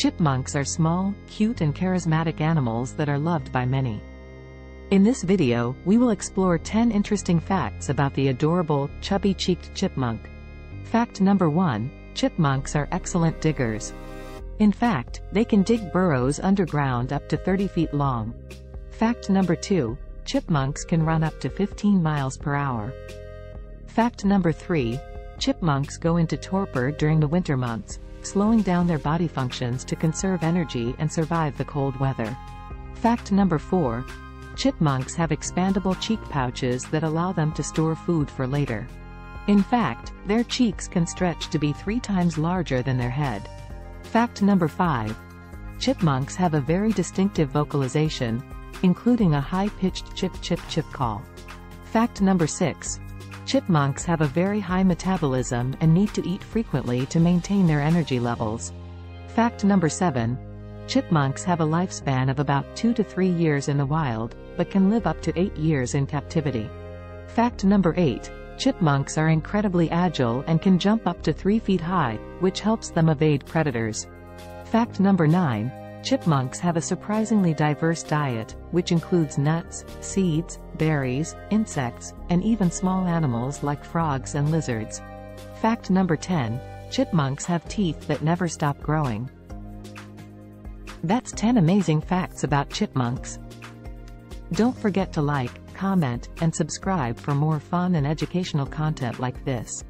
Chipmunks are small, cute and charismatic animals that are loved by many. In this video, we will explore 10 interesting facts about the adorable, chubby-cheeked chipmunk. Fact number 1. Chipmunks are excellent diggers. In fact, they can dig burrows underground up to 30 feet long. Fact number 2. Chipmunks can run up to 15 miles per hour. Fact number 3. Chipmunks go into torpor during the winter months, slowing down their body functions to conserve energy and survive the cold weather. Fact number 4. Chipmunks have expandable cheek pouches that allow them to store food for later. In fact, their cheeks can stretch to be three times larger than their head. Fact number 5. Chipmunks have a very distinctive vocalization, including a high-pitched chip-chip-chip call. Fact number 6. Chipmunks have a very high metabolism and need to eat frequently to maintain their energy levels. Fact number 7. Chipmunks have a lifespan of about 2 to 3 years in the wild, but can live up to 8 years in captivity. Fact number 8. Chipmunks are incredibly agile and can jump up to 3 feet high, which helps them evade predators. Fact number 9. Chipmunks have a surprisingly diverse diet, which includes nuts, seeds, berries, insects, and even small animals like frogs and lizards. Fact number 10. Chipmunks have teeth that never stop growing. That's 10 amazing facts about chipmunks. Don't forget to like, comment, and subscribe for more fun and educational content like this.